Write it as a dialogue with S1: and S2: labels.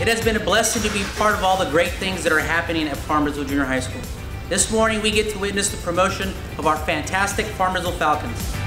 S1: It has been a blessing to be part of all the great things that are happening at Farmersville Junior High School. This morning we get to witness the promotion of our fantastic Farmersville Falcons.